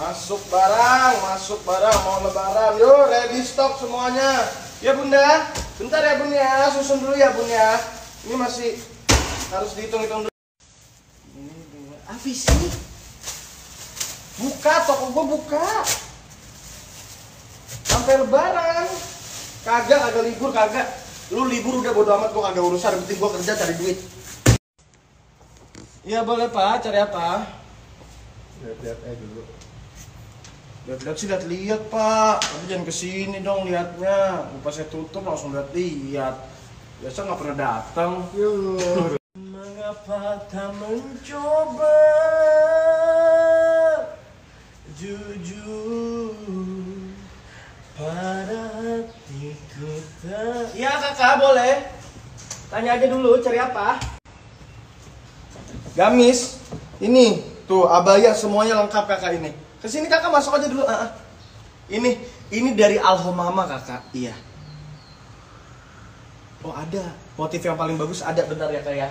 Masuk barang, masuk barang, mau lebaran. Yuk, ready stock semuanya. Ya bunda, bentar ya bun ya, susun dulu ya bun ya. Ini masih harus dihitung-hitung dulu. Ini sih? Buka, toko gua buka. Sampai lebaran. Kagak, kagak libur, kagak. Lu libur udah bodo amat, gua kagak urusan. Penting gua kerja cari duit. Iya boleh pak, cari apa? Lihat-lihat aja dulu. Lihat-lihat sih lihat-lihat pak, tapi jangan ke sini dong liatnya. Lupa saya tutup langsung lihat-lihat. Biasa nggak pernah datang. Mengapa tak mencoba jujur pada hatiku tak... Ya kakak boleh. Tanya aja dulu cari apa? Gamis. Ini tuh abaya semuanya lengkap kakak ini. Ke sini kakak masuk aja dulu. Ah, ah. Ini ini dari Alhomama kakak. Iya. Oh ada. Motif yang paling bagus ada bentar ya kak ya.